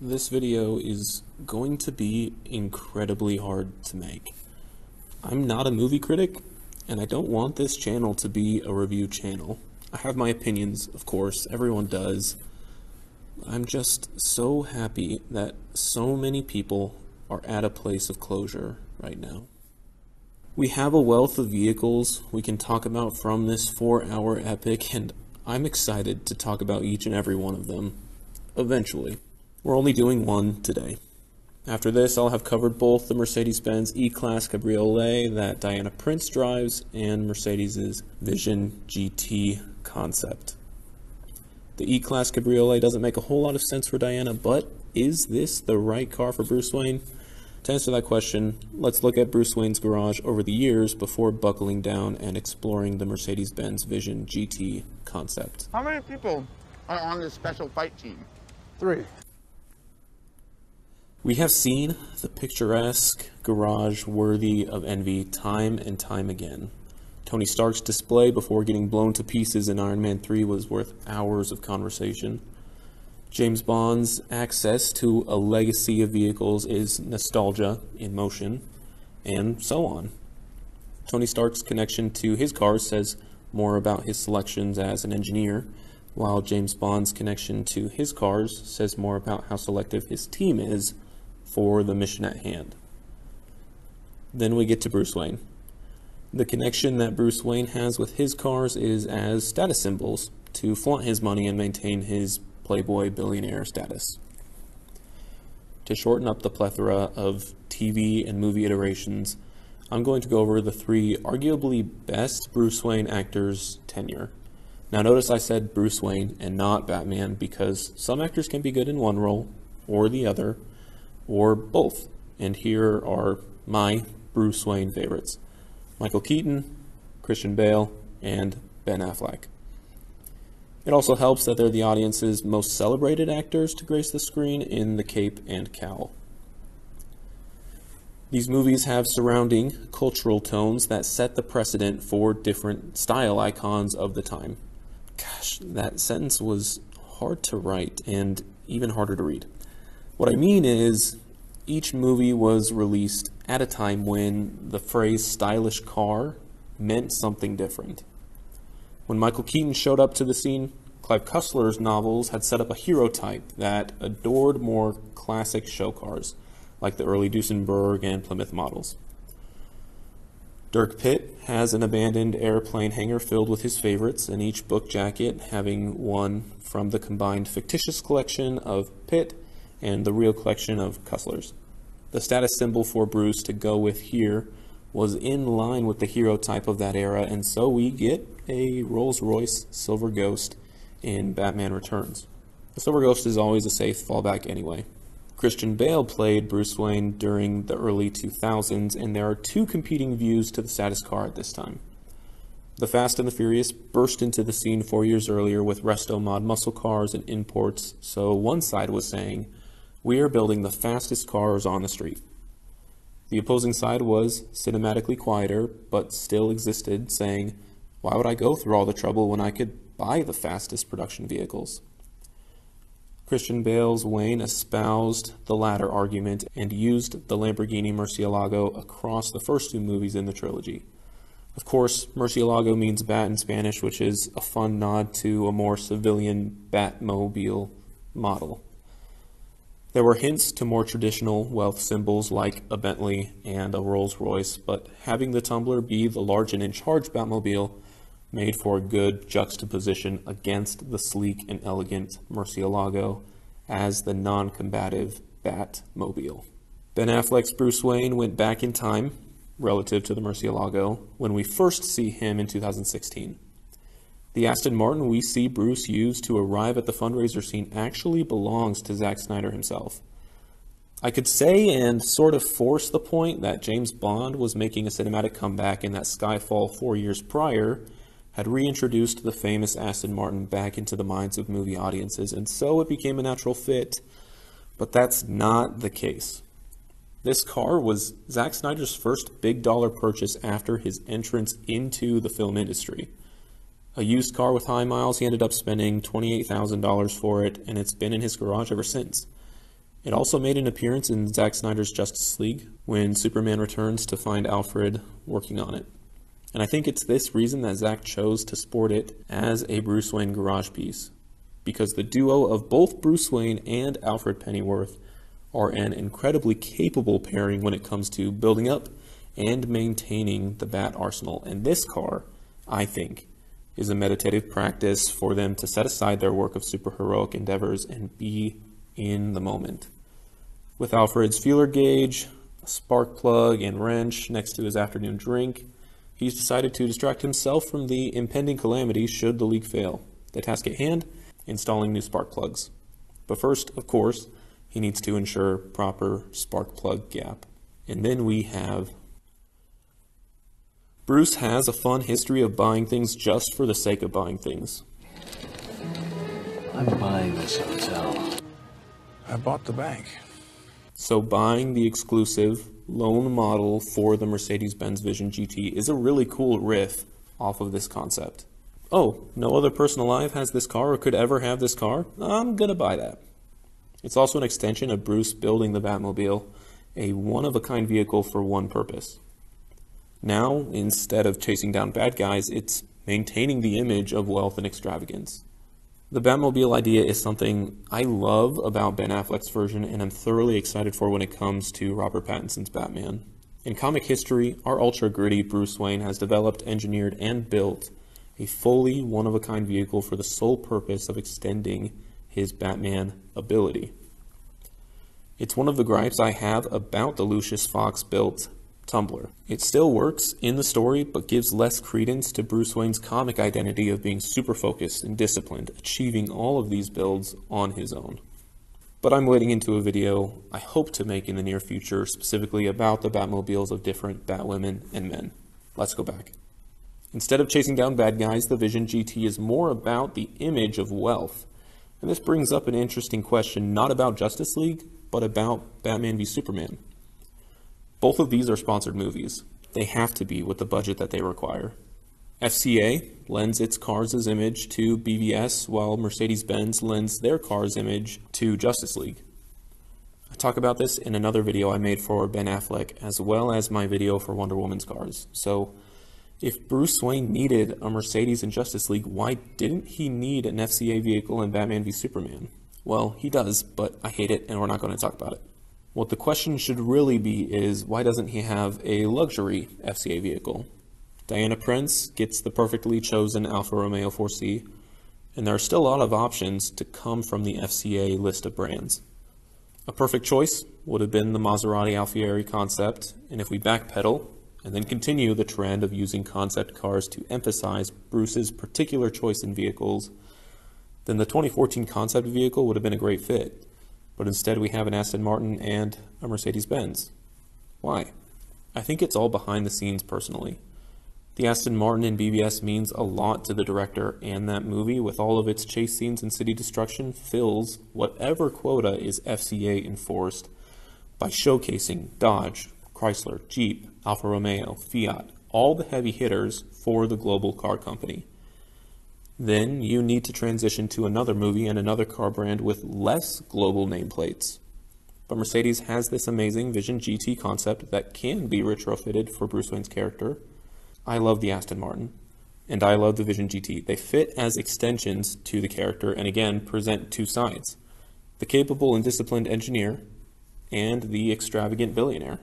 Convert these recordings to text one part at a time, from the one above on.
This video is going to be incredibly hard to make. I'm not a movie critic, and I don't want this channel to be a review channel. I have my opinions, of course, everyone does. I'm just so happy that so many people are at a place of closure right now. We have a wealth of vehicles we can talk about from this four hour epic, and I'm excited to talk about each and every one of them. Eventually. We're only doing one today. After this, I'll have covered both the Mercedes-Benz E-Class Cabriolet that Diana Prince drives and Mercedes' Vision GT concept. The E-Class Cabriolet doesn't make a whole lot of sense for Diana, but is this the right car for Bruce Wayne? To answer that question, let's look at Bruce Wayne's garage over the years before buckling down and exploring the Mercedes-Benz Vision GT concept. How many people are on this special fight team? Three. We have seen the picturesque garage worthy of envy time and time again. Tony Stark's display before getting blown to pieces in Iron Man 3 was worth hours of conversation. James Bond's access to a legacy of vehicles is nostalgia in motion, and so on. Tony Stark's connection to his cars says more about his selections as an engineer, while James Bond's connection to his cars says more about how selective his team is for the mission at hand. Then we get to Bruce Wayne. The connection that Bruce Wayne has with his cars is as status symbols to flaunt his money and maintain his playboy billionaire status. To shorten up the plethora of TV and movie iterations, I'm going to go over the three arguably best Bruce Wayne actors' tenure. Now, notice I said Bruce Wayne and not Batman because some actors can be good in one role or the other, or both. And here are my Bruce Wayne favorites Michael Keaton, Christian Bale, and Ben Affleck. It also helps that they're the audience's most celebrated actors to grace the screen in the cape and cowl. These movies have surrounding cultural tones that set the precedent for different style icons of the time. Gosh, that sentence was hard to write and even harder to read. What I mean is, each movie was released at a time when the phrase stylish car meant something different. When Michael Keaton showed up to the scene, Clive Cussler's novels had set up a hero type that adored more classic show cars, like the early Duesenberg and Plymouth models. Dirk Pitt has an abandoned airplane hangar filled with his favorites, and each book jacket having one from the combined fictitious collection of Pitt and the real collection of Cussler's. The status symbol for Bruce to go with here was in line with the hero type of that era, and so we get a Rolls Royce Silver Ghost in Batman Returns. The Silver Ghost is always a safe fallback anyway. Christian Bale played Bruce Wayne during the early 2000s, and there are two competing views to the status car at this time. The Fast and the Furious burst into the scene four years earlier with resto mod muscle cars and imports, so one side was saying, we are building the fastest cars on the street. The opposing side was cinematically quieter, but still existed, saying, Why would I go through all the trouble when I could buy the fastest production vehicles? Christian Bale's Wayne espoused the latter argument and used the Lamborghini Murcielago across the first two movies in the trilogy. Of course, Murcielago means bat in Spanish, which is a fun nod to a more civilian Batmobile model. There were hints to more traditional wealth symbols like a Bentley and a Rolls Royce, but having the Tumbler be the large and in charge Batmobile made for a good juxtaposition against the sleek and elegant Murcielago as the non combative Batmobile. Ben Affleck's Bruce Wayne went back in time relative to the Murcielago when we first see him in 2016. The Aston Martin we see Bruce use to arrive at the fundraiser scene actually belongs to Zack Snyder himself. I could say and sort of force the point that James Bond was making a cinematic comeback and that Skyfall four years prior had reintroduced the famous Aston Martin back into the minds of movie audiences, and so it became a natural fit. But that's not the case. This car was Zack Snyder's first big dollar purchase after his entrance into the film industry a used car with high miles. He ended up spending $28,000 for it, and it's been in his garage ever since. It also made an appearance in Zack Snyder's Justice League when Superman returns to find Alfred working on it. And I think it's this reason that Zack chose to sport it as a Bruce Wayne garage piece. Because the duo of both Bruce Wayne and Alfred Pennyworth are an incredibly capable pairing when it comes to building up and maintaining the Bat arsenal. And this car, I think, is a meditative practice for them to set aside their work of superheroic endeavors and be in the moment. With Alfred's feeler gauge, a spark plug, and wrench next to his afternoon drink, he's decided to distract himself from the impending calamity should the League fail. The task at hand installing new spark plugs. But first, of course, he needs to ensure proper spark plug gap. And then we have Bruce has a fun history of buying things just for the sake of buying things. I'm buying this hotel. I bought the bank. So buying the exclusive lone model for the Mercedes-Benz Vision GT is a really cool riff off of this concept. Oh, no other person alive has this car or could ever have this car? I'm gonna buy that. It's also an extension of Bruce building the Batmobile, a one-of-a-kind vehicle for one purpose. Now, instead of chasing down bad guys, it's maintaining the image of wealth and extravagance. The Batmobile idea is something I love about Ben Affleck's version and I'm thoroughly excited for when it comes to Robert Pattinson's Batman. In comic history, our ultra gritty Bruce Wayne has developed, engineered, and built a fully one of a kind vehicle for the sole purpose of extending his Batman ability. It's one of the gripes I have about the Lucius Fox built Tumbler. It still works in the story, but gives less credence to Bruce Wayne's comic identity of being super focused and disciplined, achieving all of these builds on his own. But I'm waiting into a video I hope to make in the near future specifically about the Batmobiles of different Batwomen and men. Let's go back. Instead of chasing down bad guys, the Vision GT is more about the image of wealth. And this brings up an interesting question not about Justice League, but about Batman v Superman. Both of these are sponsored movies. They have to be with the budget that they require. FCA lends its cars' image to BVS, while Mercedes Benz lends their car's image to Justice League. I talk about this in another video I made for Ben Affleck, as well as my video for Wonder Woman's cars. So, if Bruce Wayne needed a Mercedes in Justice League, why didn't he need an FCA vehicle in Batman v Superman? Well, he does, but I hate it and we're not going to talk about it. What the question should really be is why doesn't he have a luxury FCA vehicle? Diana Prince gets the perfectly chosen Alfa Romeo 4C, and there are still a lot of options to come from the FCA list of brands. A perfect choice would have been the Maserati Alfieri concept, and if we backpedal and then continue the trend of using concept cars to emphasize Bruce's particular choice in vehicles, then the 2014 concept vehicle would have been a great fit. But instead we have an Aston Martin and a Mercedes-Benz. Why? I think it's all behind the scenes personally. The Aston Martin in BVS means a lot to the director, and that movie, with all of its chase scenes and city destruction, fills whatever quota is FCA enforced by showcasing Dodge, Chrysler, Jeep, Alfa Romeo, Fiat, all the heavy hitters for the global car company. Then you need to transition to another movie and another car brand with less global nameplates. But Mercedes has this amazing Vision GT concept that can be retrofitted for Bruce Wayne's character I love the Aston Martin, and I love the Vision GT. They fit as extensions to the character and again present two sides the capable and disciplined engineer and the extravagant billionaire.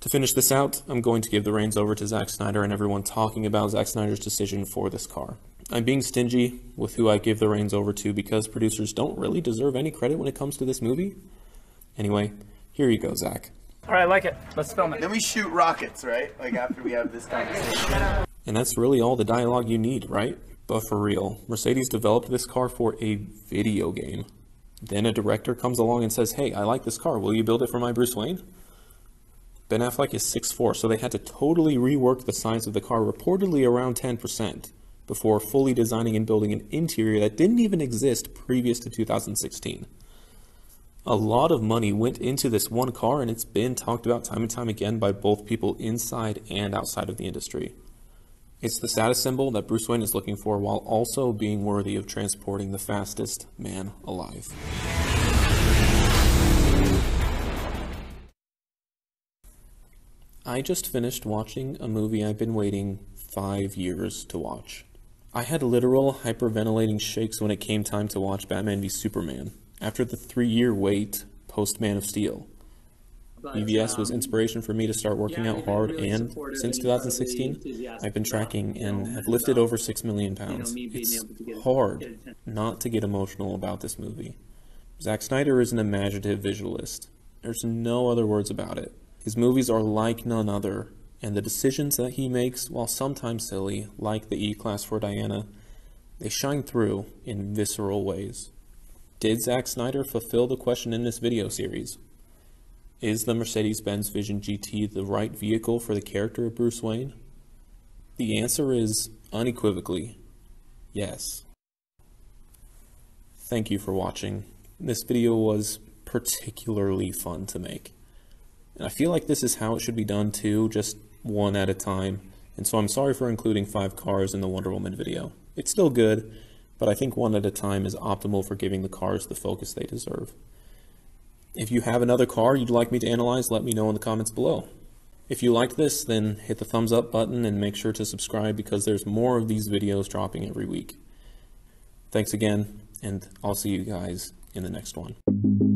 To finish this out, I'm going to give the reins over to Zack Snyder and everyone talking about Zack Snyder's decision for this car. I'm being stingy with who I give the reins over to because producers don't really deserve any credit when it comes to this movie. Anyway, here you go, Zack. All right, I like it. Let's film it. Then we shoot rockets, right? Like after we have this conversation. And that's really all the dialogue you need, right? But for real, Mercedes developed this car for a video game. Then a director comes along and says, Hey, I like this car. Will you build it for my Bruce Wayne? Ben Affleck is 6'4, so they had to totally rework the size of the car, reportedly around 10%, before fully designing and building an interior that didn't even exist previous to 2016. A lot of money went into this one car, and it's been talked about time and time again by both people inside and outside of the industry. It's the status symbol that Bruce Wayne is looking for while also being worthy of transporting the fastest man alive. I just finished watching a movie I've been waiting five years to watch. I had literal hyperventilating shakes when it came time to watch Batman v Superman after the three year wait post Man of Steel. BVS was inspiration for me to start working out hard, and since 2016, I've been tracking and have lifted over 6 million pounds. It's hard not to get emotional about this movie. Zack Snyder is an imaginative visualist. There's no other words about it. His movies are like none other, and the decisions that he makes, while sometimes silly, like the E Class for Diana, they shine through in visceral ways. Did Zack Snyder fulfill the question in this video series? Is the Mercedes Benz Vision GT the right vehicle for the character of Bruce Wayne? The answer is unequivocally yes. Thank you for watching. This video was particularly fun to make. And I feel like this is how it should be done too, just one at a time. And so I'm sorry for including five cars in the Wonder Woman video. It's still good, but I think one at a time is optimal for giving the cars the focus they deserve. If you have another car you'd like me to analyze, let me know in the comments below. If you liked this, then hit the thumbs up button and make sure to subscribe because there's more of these videos dropping every week. Thanks again, and I'll see you guys in the next one.